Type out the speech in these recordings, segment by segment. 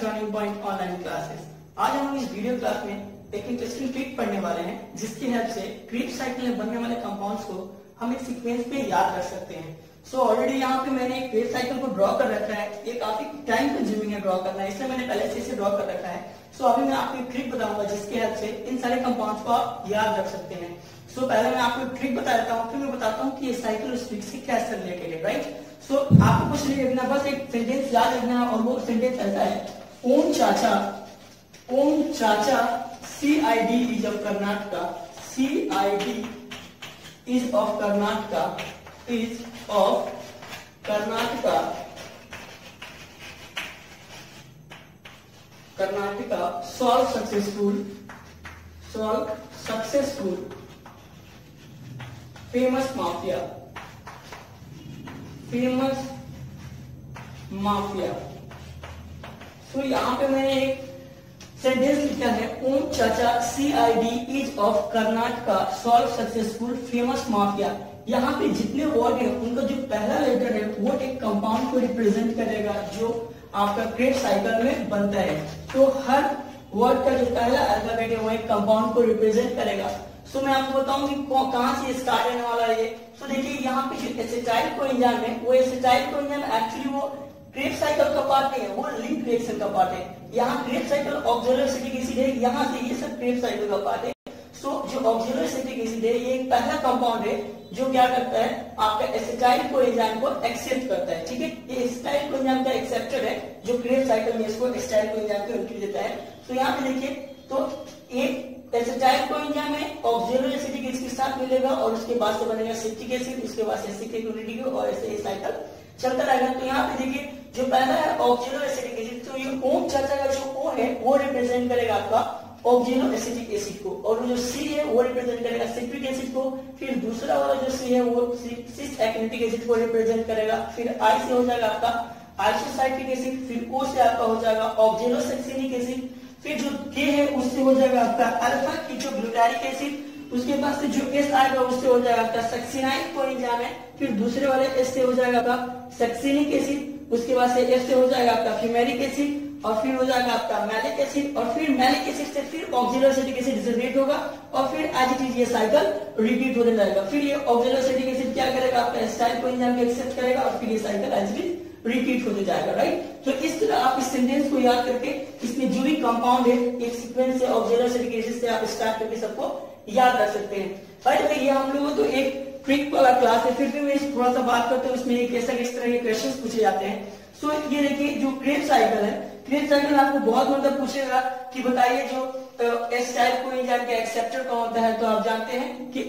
Turning point online classes आज हम इस वीडियो क्लास में एक इंटरेस्टिंग ट्रिक पढ़ने वाले हैं, जिसकी हेल्प से क्रीप साइकिल में बनने वाले कंपाउंड्स को हम एक सीक्वेंस पे याद रख सकते हैं। सो ऑलरेडी यहाँ पे मैंने एक क्रीप साइकिल को ड्रॉ कर रखा है। ये काफ़ी टाइम कंज्यूमिंग है ड्रॉ करना, इसलिए मैंने पहले से इसे ड्रॉ कर रखा है। सो अभी मैं आपको एक ट्रिक बताऊँगा, जिसकी हेल्प से इन सारे कंपाउंड्स को आप याद रख सकते हैं। सो पहले मैं आपको ट्रिक बता देता हूँ, फिर मैं बताता हूँ कि ये साइकिल उस ट्रिक से कैसे रिलेटेड है राइट सो आपको कुछ नहीं लिखना बस एक सेंटेंस याद रखना और वो सेंटेंस ऐसा है। ओम चाचा ओम चाचा C I D is of Karnataka C I D is of Karnataka is of Karnataka Karnataka solve successful solve successful famous mafia famous mafia तो यहाँ पे मैंने एक सेंटेंस लिखा है, ओम चाचा C I D is of Karnataka solve successful famous mafia यहाँ पे जितने वर्ड है, उनका जो पहला लेटर है, वो एक कंपाउंड को रिप्रेजेंट करेगा, जो आपका क्रेप साइकिल में बनता है। तो हर वर्ड का जो पहला अल्फ़ाबेट है, वो एक कंपाउंड को रिप्रेजेंट करेगा। सो मैं आपको बताऊँ कि कहाँ से स्टार्ट होने वाला है तो देखिए, यहाँ पे जो एसिटाइल को इंजाम है, वो एसिटाइल को इंजाम एक्चुअली वो क्रेप साइकिल का पार्ट नहीं है, वो लिंक रिएक्शन का पार्ट है। यहाँ क्रेप साइकिल ऑक्सिलरी सिटिक एसिड है यहाँ से ये सब क्रेप साइकिल का पार्ट है। सो जो ऑक्सिलरी सिटिक एसिड है ये एक पहला कंपाउंड है, जो क्या करता है, आपका एसिटाइल को एंजाइम को एक्सेप्ट करता है, ठीक है? ये एसिटाइल को एंजाइम का एक्सेप्टर है, जो क्रेप साइकिल में इसको एसिटाइल को एंजाइम को एंट्री देता है। तो यहाँ पे देखिए तो एक एसिटाइल को एंजाइम है ऑक्सिलरी एसिड के साथ मिलेगा, और उसके बाद से बनेगा सिट्रिक एसिड उसके बाद से यूनिटी और ऐसे ये साइकिल चलता रहेगा। तो यहाँ पे देखिए जो पहला है ऑक्सिलो एसिटिक एसिड तो ये ओम चर्चा का जो ओ है, वो रिप्रेजेंट करेगा आपका ऑक्सिलो एसिटिक एसिड को। और जो सी है, वो रिप्रेजेंट करेगा सिट्रिक एसिड को। फिर दूसरा वाला जो सी है, वो सिस एक्नेटिक एसिड को रिप्रेजेंट करेगा। फिर आई से हो जाएगा आपका आइसोसाइट्रिक एसिड फिर ओ से आपका हो जाएगा ऑक्सिलोसेक्सिनिक एसिड फिर जो के है, उससे हो जाएगा आपका अल्फ़ा की जो ग्लूटारिक एसिड उसके पास से जो एस आएगा, उससे हो जाएगा आपका सक्सिनाइल कोएंजाइम है। फिर दूसरे वाले एस से हो जाएगा आपका सक्सिनिक एसिड उसके बाद से एस से हो जाएगा आपका फिमेरिक एसिड और फिर हो जाएगा आपका मैलिक एसिड और फिर मैलिक एसिड से फिर ऑक्सिलोसिटिक एसिड जनरेट होगा और फिर इट इज़ ये साइकिल रिपीट होने लगेगा। फिर ये ऑक्सिलोसिटिक एसिड क्या करेगा? आपका कोएंजाइम को एक्सेप्ट करेगा और फिर ये साइकिल एज इट रिपीट होते जाएगा राइट तो इस तरह आप इस सेंटेंस को याद करके इसमें जो भी कंपाउंड है, एक सीक्वेंस से ऑक्सिलोसिटिक एसिड से आप स्टार्ट करके सबको याद रख सकते हैं। भाई ये हम लोगों को तो एक ट्रिक वाला क्लास है फिर भी मैं थोड़ा सा बात करते हैं उसमें कैसा किस तरह के क्वेश्चंस पूछे जाते हैं। सो so, ये देखिए जो क्रेप साइकिल है क्रेप साइकिल आपको बहुत मतलब पूछेगा कि बताइए जो एस टाइप को का एक्सेप्टर कौन होता है तो आप जानते हैं कि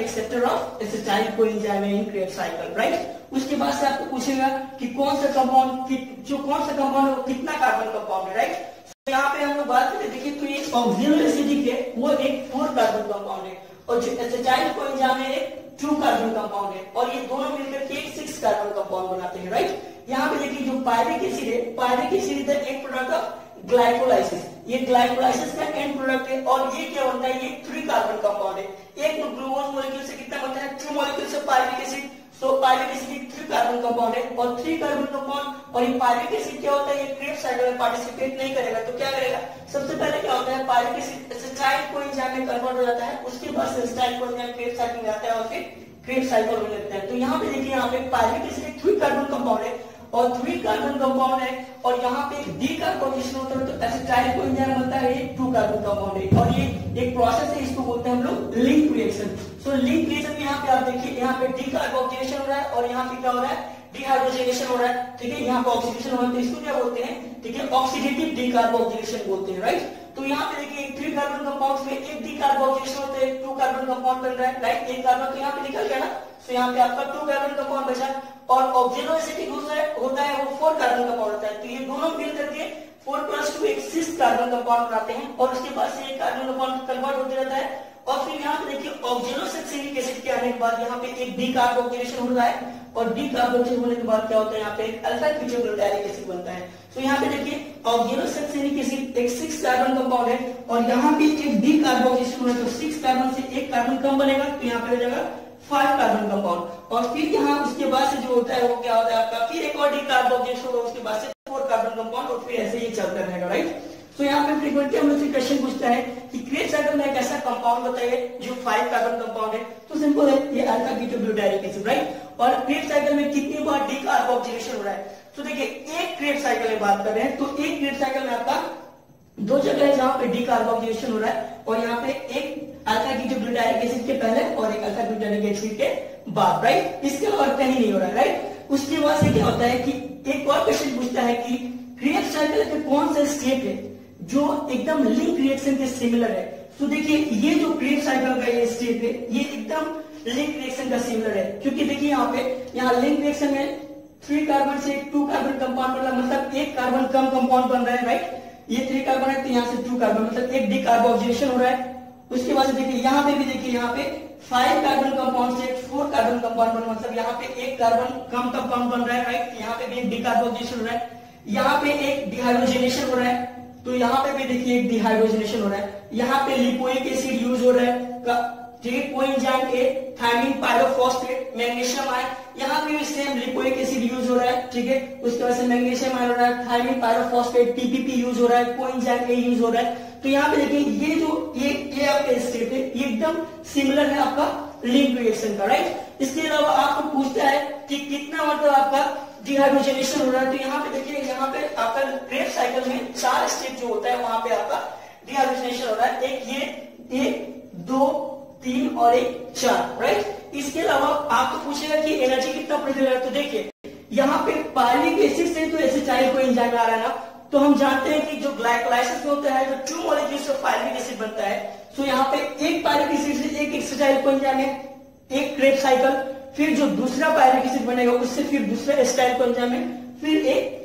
acceptor of acetyl coenzyme in Krebs cycle right उसके बाद से आपको पूछेगा कि कौन सा कंपाउंड जो कौन सा कंपाउंड है कितना कार्बन कंपाउंड है राइट यहाँ पे हम लोग बात करें देखिए तो ये एसिडिक है वो एक फोर कार्बन कंपाउंड है। और जो एसिटाइल कोएंजाइम है एक टू कार्बन कंपाउंड है। और ये दोनों मिलकर के एक सिक्स कार्बन कंपाउंड बनाते हैं राइट यहाँ पे देखिए जो पायरिक एसिड है पायरिक एसिड इज़ एक प्रोडक्ट ऑफ़ ग्लाइकोलाइसिस ये ग्लाइकोलाइसिस का एंड प्रोडक्ट है और ये क्या होता है? ये थ्री कार्बन कंपाउंड है। एक ग्लूकोज मॉलिक्यूल से कितना बनता है? टू मॉलिक्यूल से pyruvic acid so pyruvic acid three carbon compound है और थ्री कार्बन कंपाउंड और ये पायरिक एसिड क्या होता है? ये क्रेप साइकिल में पार्टिसिपेट नहीं करेगा तो क्या करेगा? सबसे पहले क्या होता है? Pyruvic acid acetyl coenzyme में कन्वर्ट हो जाता है, उसके बाद से acetyl co enzyme crepe cycle में आता है और फिर क्रेप साइकिल में लगता है। तो यहाँ पे देखिए, यहाँ पे pyruvic acid three carbon compound है और थ्री कार्बन कंपाउंड है और यहाँ पे डी कार्बोनेशन होता है तो एसिटाइल को एंजाइम बनता है, ये टू कार्बन कंपाउंड है और ये एक प्रोसेस है, इसको बोलते हैं हम लोग link reaction so link reaction यहाँ पे आप देखिए, यहाँ पे डी कार्बोक्सिलेशन हो रहा है और यहाँ पे क्या हो रहा है? डिहाइड्रोजनेशन हो रहा है। ठीक है, यहाँ पे ऑक्सीडेशन हो रहा है। तो इसको क्या बोलते हैं? ठीक है ऑक्सीडेटिव डिकार्बोक्सिलेशन बोलते हैं राइट तो यहाँ पे देखिए थ्री कार्बन कंपाउंड में एक डिकार्बोक्सिलेशन होता है टू कार्बन कंपाउंड बन रहा है राइट एक कार्बन तो यहाँ पे निकल गया ना? तो यहाँ पे आपका टू कार्बन कंपाउंड बचा और ऑक्सिलो एसिटिक होता है वो फोर कार्बन कंपाउंड होता है। तो ये दोनों मिल करके फोर प्लस टू एक सिक्स कार्बन कंपाउंड बनाते हैं। और उसके बाद से एक कार्बन कंपाउंड कन्वर्ट होते रहता है। और फिर यहाँ पे देखिए ऑक्सिलोसेक्सिलिक एसिड के आने के बाद यहाँ पे एक डी कार्बोक्सिलेशन हो रहा है और डी कार्बोक्सिलेशन होने के बाद क्या होता है? यहाँ पे एक अल्फ़ा कीटोग्लूटारिक एसिड बनता है। तो यहाँ पे देखिए ऑक्सिलोसेक्सिलिक एसिड एक सिक्स कार्बन कंपाउंड है और यहाँ पे एक डी कार्बोक्सिलेशन हो। रहा तो सिक्स कार्बन से एक कार्बन कम बनेगा तो यहाँ पे जाएगा फाइव कार्बन कंपाउंड और फिर यहाँ उसके बाद से जो होता है, वो क्या होता है आपका? फिर एक और डी कार्बोक्सिलेशन होगा, उसके बाद से फोर कार्बन कंपाउंड और फिर ऐसे ही चलता रहेगा राइट तो यहाँ पे फ्रीक्वेंटली हम लोग क्वेश्चन पूछता है कि क्रिएट साइकिल में एक ऐसा कंपाउंड बताइए जो फाइव कार्बन कंपाउंड है तो सिंपल है, ये अल्फ़ा कीटोग्लूटारिक एसिड राइट और क्रिएट साइकिल में कितनी बार डी कार्बोक्सिलेशन हो रहा है? तो देखिए, एक क्रिएट साइकिल में बात कर रहे हैं तो एक क्रिएट साइकिल में आपका दो जगह है जहाँ पे डी कार्बोक्सिलेशन हो रहा है, और यहाँ पे एक अल्फ़ा कीटोग्लूटारिक एसिड के पहले और एक अल्फ़ा ग्लूटारिक एसिड के बाद राइट इसके अलावा कहीं नहीं हो रहा है राइट उसके बाद से क्या होता है कि एक और क्वेश्चन पूछता है कि क्रिएट साइकिल के कौन सा स्टेप है? जो एकदम लिंक रिएक्शन के सिमिलर है। तो देखिए, ये जो क्रिएट साइकिल का ये स्टेप है ये एकदम लिंक रिएक्शन का सिमिलर है। क्योंकि देखिए यहाँ पे, यहाँ लिंक रिएक्शन में थ्री कार्बन से टू कार्बन कंपाउंड बन रहा है मतलब एक कार्बन कम कंपाउंड बन रहा है राइट ये थ्री कार्बन है तो यहाँ से टू कार्बन मतलब एक डी हो रहा है। उसके बाद देखिए, यहाँ पे भी देखिए, यहाँ पे फाइव कार्बन कंपाउंड से फोर कार्बन कंपाउंड बन मतलब यहाँ पे एक कार्बन कम कंपाउंड बन रहा है राइट यहाँ पे भी एक डिकार्बोक्सिलेशन हो रहा है। यहाँ पे एक डिहाइड्रोजनेशन हो रहा है। तो यहाँ पे भी देखिए एक डिहाइड्रोजनेशन हो रहा है। यहाँ पे लिपोइक एसिड यूज़ हो रहा है। ठीक है? Coenzyme A thiamine pyrophosphate magnesium ion यहाँ पे भी सेम लिपोइक एसिड यूज़ हो रहा है, ठीक है? उसके बाद से मैग्नीशियम आयन हो रहा है थायमिन पायरोफॉस्फेट टीपीपी यूज़ हो रहा है, कोई एंजाइम ए यूज़ हो रहा है। तो यहाँ पे देखिए, ये जो, ये ये आपका स्टेप है एकदम सिमिलर है आपका लिंक रिएक्शन का राइट इसके अलावा आपको पूछता है कि कितना मतलब आपका डिहाइड्रोजनेशन हो रहा है। तो यहाँ पे देखिए, यहाँ पे आपका क्रेब साइकिल में चार स्टेप जो होता है, वहाँ पे आपका डिहाइड्रोजनेशन हो रहा है। एक ये, एक, दो, तीन और एक चार राइट इसके अलावा आपको तो पूछेगा कि एनर्जी कितना प्रोड्यूस है। तो देखिए, यहाँ पे पायलिक एसिड से तो एसिटाइल को एंजाइम आ रहा है ना। तो हम जानते हैं कि जो ग्लाइकोलाइसिस में होता है, जो टू मॉलिक्यूल से पायलिक एसिड बनता है तो यहाँ पे एक पायलिक एसिड से एक एसिटाइल को एंजाइम है एक क्रेप साइकिल फिर जो दूसरा पायरिक एसिड बनेगा, उससे फिर दूसरा स्टाइल को एंजाइम है फिर एक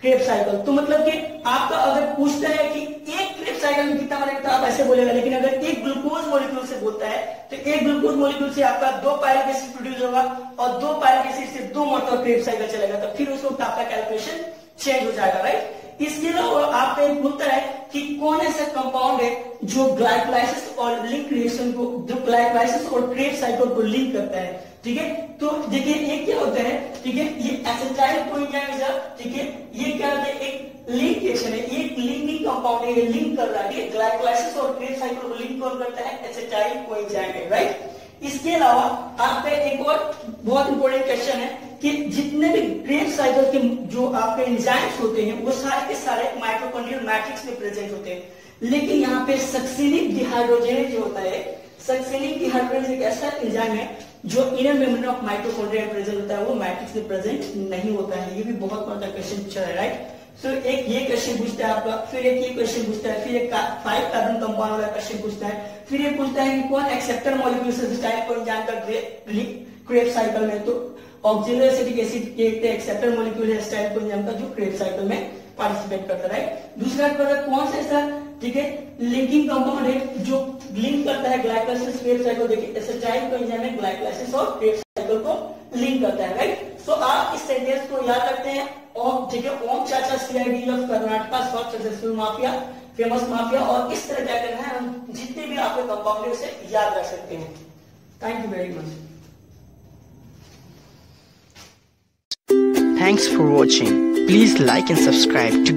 क्रेप साइकिल तो मतलब कि आपका अगर पूछता है कि एक क्रेप साइकिल में कितना बनेगा तो आप ऐसे बोलेगा, लेकिन अगर एक ग्लूकोज मॉलिक्यूल से बोलता है तो एक ग्लूकोज मॉलिक्यूल से आपका दो पायरिक एसिड प्रोड्यूस होगा और दो पायरिक एसिड से दो मतलब क्रेप साइकिल चलेगा तो फिर उसको आपका कैलकुलेशन चेंज हो जाएगा राइट इसके अलावा आपका एक बोलता है कि कौन ऐसा कंपाउंड है जो ग्लाइकोलाइसिस और लिंक रिएक्शन को, जो ग्लाइकोलाइसिस और क्रेप साइकिल को लिंक करता है? ठीक है? तो देखिए, ये क्या होता है? ठीक है, ये एसिटाइल कोएंजाइम ठीक है, ये क्या होता है? एक लिंक रिएक्शन है, एक लिंकिंग कंपाउंड है, ये लिंक कर रहा है ग्लाइकोलाइसिस और क्रेप साइकिल को लिंक कौन करता है? एसिटाइल कोएंजाइम है राइट इसके अलावा आपका एक और बहुत इंपॉर्टेंट क्वेश्चन है कि जितने भी ग्रेप साइकिल के जो आपके एंजाइम्स होते हैं, वो सारे के सारे माइटोकॉन्ड्रियल मैट्रिक्स में प्रेजेंट होते हैं। लेकिन यहाँ पे सक्सिनिक डिहाइड्रोजेनेज जो होता है सक्सिनिक डिहाइड्रोजेनेज एक ऐसा एंजाइम है जो इनर ऑफ़ माइटोकॉन्ड्रिया प्रेजेंट होता है, वो प्रेजेंट नहीं होता है। ये भी बहुत बड़ा क्वेश्चन पूछा है राइट एक ये क्वेश्चन पूछता है आपका, फिर एक ये क्वेश्चन पूछता है, फिर एक फाइव कार्बन कंपाउंड वाला क्वेश्चन पूछता है, फिर ये पूछता है कि कौन एक्सेप्टर मॉलिक्यूल से टाइप को साइकिल में तो ऑक्सिलरी एसिटिक एसिड के एक्सेप्टर मॉलिक्यूल है को का जो साइकिल में पार्टिसिपेट करता है दूसरा कौन सा ऐसा ठीक है? लिंकिंग कंपाउंड है जो लिंक करता है ग्लाइकोलाइसिस क्रेप साइकिल देखिए एसिटाइल को एंजाइम है ग्लाइकोलाइसिस और क्रेप साइकिल को लिंक करता है राइट सो आप इस सेंटेंस को याद रखते हैं। ओम, ठीक है? ओम चाचा CID of Karnataka soft successful mafia famous mafia और इस तरह क्या करना है, हम जितने भी आपके कंपाउंड है उसे याद रख सकते हैं। Thank you very much Thanks for watching. Please like and subscribe to